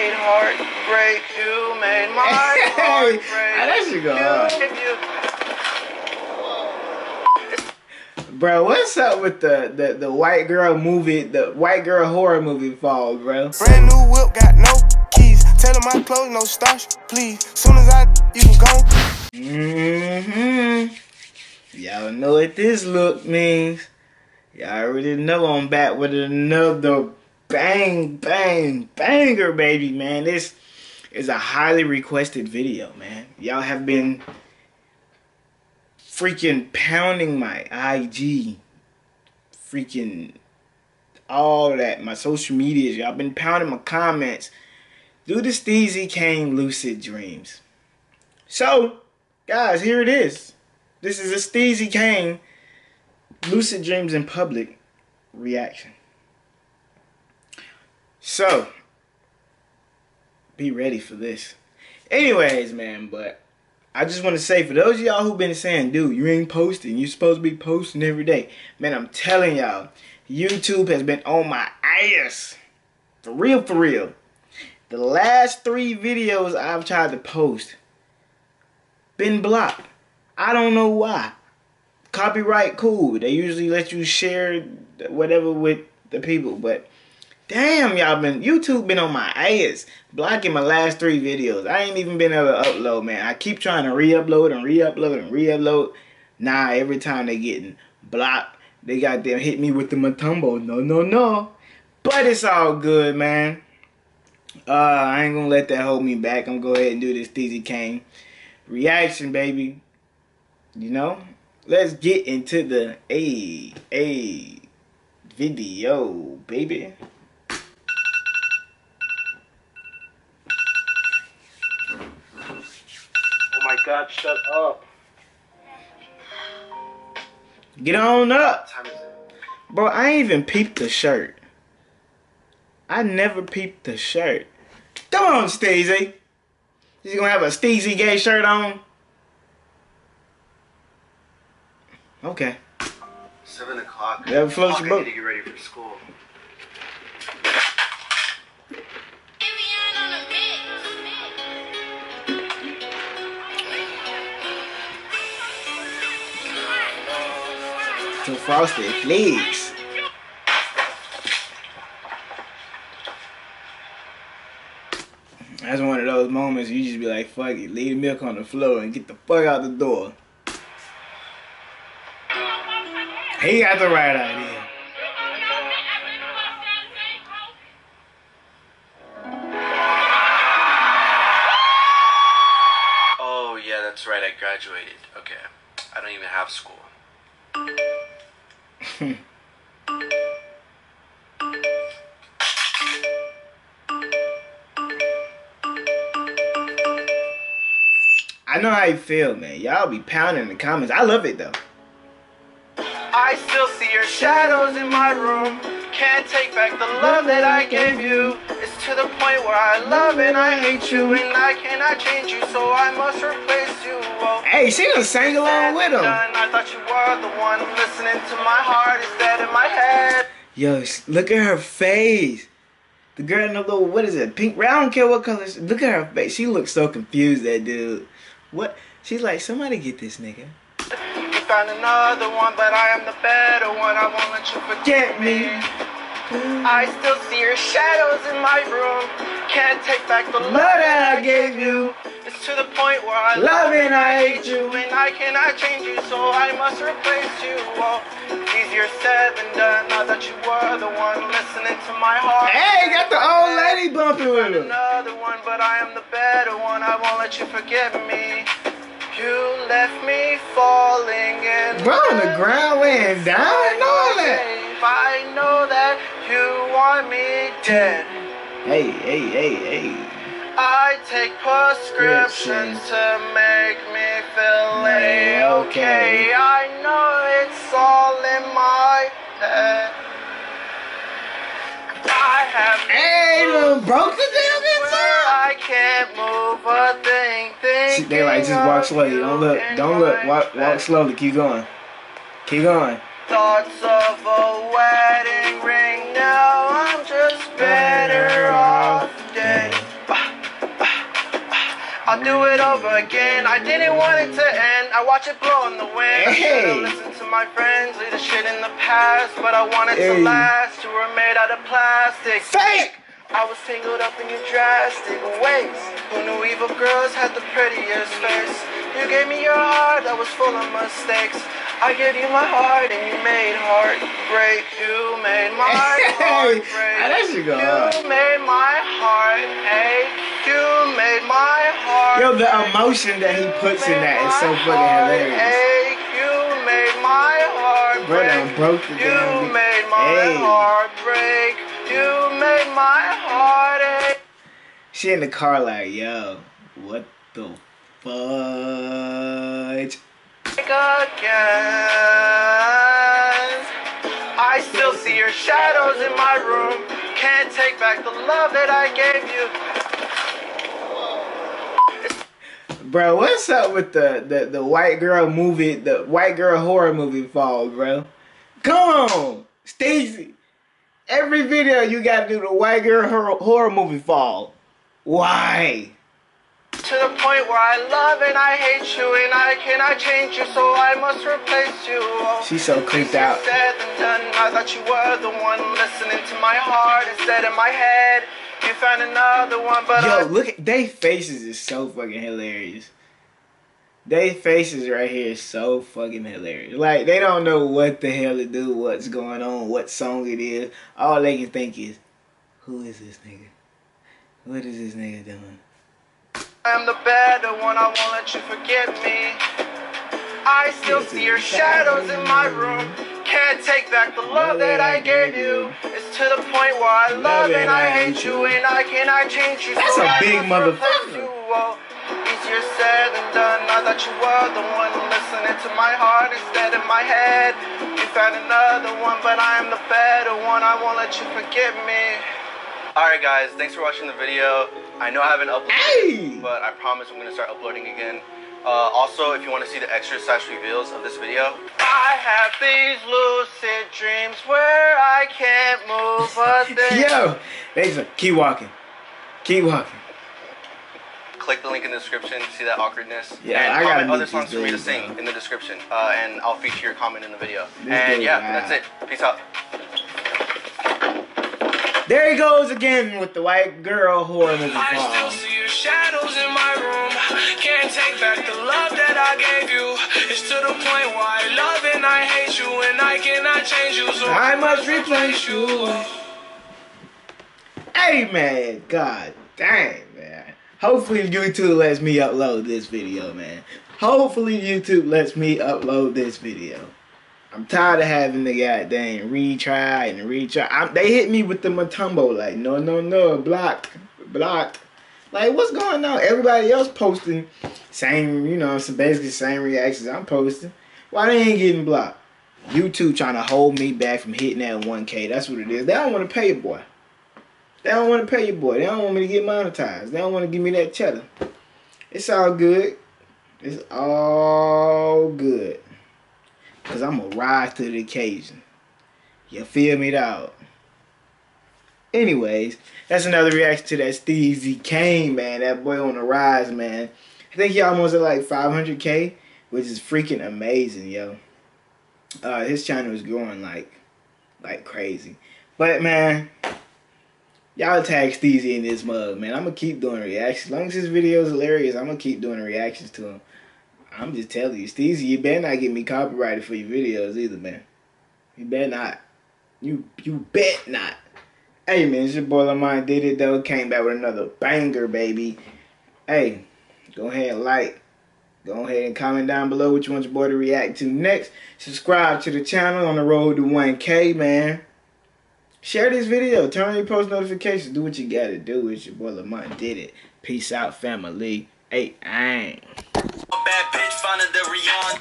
made heartbreak. You made my heart break. that should go You- hard. if you- Bro, what's up with the, the, the white girl movie, the white girl horror movie fall, bro? Brand new whip, got no keys. Tell him my clothes, no starch, please. Soon as I, you can go. Mm-hmm. Y'all know what this look means. Y'all already know I'm back with another bang, bang, banger, baby, man. This is a highly requested video, man. Y'all have been freaking pounding my IG, freaking all that, my social medias. Y'all been pounding my comments. Do the Steezy Kane Lucid Dreams. So, guys, here it is. This is a Steezy Kane Lucid Dreams in Public reaction. So, be ready for this. Anyways, man, but I just want to say for those of y'all who've been saying, dude, you ain't posting. You're supposed to be posting every day. Man, I'm telling y'all, YouTube has been on my ass. For real, for real. The last three videos I've tried to post been blocked. I don't know why. Copyright cool. They usually let you share whatever with the people, but damn, y'all been YouTube been on my ass blocking my last three videos. I ain't even been able to upload, man. I keep trying to re-upload and re-upload and re-upload. Nah, every time they getting blocked, they got them hit me with the Mutombo. No, no, no. But it's all good, man. Uh, I ain't gonna let that hold me back. I'm gonna go ahead and do this Steezy Kane reaction, baby. You know? Let's get into the A A video, baby. Oh my god, shut up. Get on up. What time is it? Bro, I ain't even peeped the shirt. I never peeped the shirt. Come on, Steezy. You gonna have a Steezy gay shirt on? Okay. Seven o'clock. Whatever floats your I need to get ready for school. Frosted Flakes. That's one of those moments you just be like, fuck it, leave the milk on the floor and get the fuck out the door. He got the right idea. Oh yeah, that's right. I graduated. Okay, I don't even have school. Hmm. I know how you feel, man. Y'all be pounding in the comments. I love it though. I still see your shadows in my room. Can't take back the love that I gave you. It's to the point where I love and I hate you, and I cannot change you, so I must replace you. Hey, she done sang along with him. I thought you were the one listening to my heart instead of my head. Yo, look at her face. The girl in the little, what is it, pink? I don't care what color. she- Look at her face. She looks so confused, that dude. What? She's like, somebody get this nigga. You found another one, but I am the better one. I won't let you forget Get me. I still see your shadows in my room. Can't take back the love Love that I gave you. It's to the point where I Love and I hate you. and I cannot change you, so I must replace you. Oh, easier said than done. Now that you were the one listening to my heart. Hey, got the old lady bumping with her. Another one, but I am the better one. I won't let you forget me. You left me falling in. Bro, on the ground laying down and all that. I know that you want me dead. Hey, hey, hey, hey. I take prescriptions to make me feel Hey, okay. okay. I know it's all in my head. I have Hey, done broke the damn inside. I can't move a thing. She- They like, just walk slowly. Don't look. Don't look. Walk, walk slowly. Keep going. Keep going. Thoughts of a wedding better off dead. I'll do it over again. I didn't want it to end. I watch it blow in the wind. I listen to my friends, leave the shit in the past, but I wanted hey. to last. You were made out of plastic. Fake. I was tangled up in your drastic ways. Who knew evil girls had the prettiest face? You gave me your heart that was full of mistakes. I gave you my heart and you made heart break. You made my heart break. Go. You made my heart ache. You made my heart. Yo, the emotion that he puts in that is so fucking hilarious. ache. You made my heart Bro, break. done broke the You damn made my Hey. heart break. You made my heart ache. She in the car like, yo, what the fudge? again. I still see your shadows in my room. Can't take back the love that I gave you. Bro, what's up with the, the, the white girl movie, the white girl horror movie fall, bro? Come on, Stacy. Every video you gotta do the white girl horror, horror movie fall. Why? To the point where I love and I hate you, and I cannot change you, so I must replace you. Oh, She's so creeped out. said done. I thought you were the one listening to my heart instead of my head. You found another one, but I Yo, look at they faces is so fucking hilarious. They faces right here is so fucking hilarious. Like they don't know what the hell to do, what's going on, what song it is. All they can think is, who is this nigga? What is this nigga doing? I'm the better one, I won't let you forget me. I still see your shadows in my room. Can't take back the love that I gave you. It's to the point where I love and I hate you, and I cannot change you. That's a big motherfucker. Oh. You. Easier said than done. I thought you were the one listening to my heart instead of my head. You found another one, but I am the better one. I won't let you forget me. Alright guys, thanks for watching the video. I know I haven't uploaded Hey! but I promise I'm gonna start uploading again. Uh, also, if you want to see the extra slash reveals of this video, I have these lucid dreams where I can't move a thing. Yo, just keep walking, keep walking. Click the link in the description see that awkwardness. Yeah, and I gotta other these songs for me to sing bro. in the description, uh, and I'll feature your comment in the video. This and dude, yeah, wow. that's it. Peace out. There he goes again with the white girl horror movie I still see your shadows in my room. Can't take back the love that I gave you. It's to the point where I love and I hate you, and I cannot change you. So I must replace you. Hey man, god dang man. Hopefully YouTube lets me upload this video, man. Hopefully YouTube lets me upload this video. I'm tired of having the goddamn retry and retry. I'm, they hit me with the Mutombo like, no, no, no, block, block. Like, what's going on? Everybody else posting same, you know, some basically same reactions I'm posting. Why they ain't getting blocked? YouTube trying to hold me back from hitting that 1K. That's what it is. They don't want to pay boy. They don't want to pay your boy. They don't want me to get monetized. They don't want to give me that cheddar. It's all good. It's all good. Because I'm going to rise to the occasion. You feel me, dog? Anyways, that's another reaction to that Steezy Kane, man. That boy on the rise, man. I think he almost at like 500K, which is freaking amazing, yo. Uh, his channel is growing like, like crazy. But, man, y'all tag Steezy in this mug, man. I'm gonna keep doing reactions. As long as this video is hilarious, I'm gonna keep doing reactions to him. I'm just telling you, Steezy, you better not get me copyrighted for your videos either, man. You better not. You you bet not. Hey man, it's your boy Lamont did it though. Came back with another banger, baby. Hey, go ahead and like. Go ahead and comment down below what you want your boy to react to next. Subscribe to the channel on the road to 1K, man. Share this video. Turn on your post notifications. Do what you gotta do. It's your boy Lamont did it. Peace out, family. Hey, ain't. Bad bitch finding the Rihanna.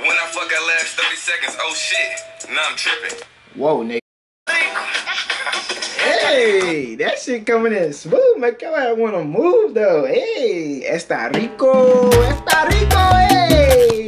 When I fuck her last 30 seconds, oh shit. Now I'm tripping. Whoa, nigga. Hey, that shit coming in smooth. Make your ass wanna move though. Hey, está rico, está rico, hey.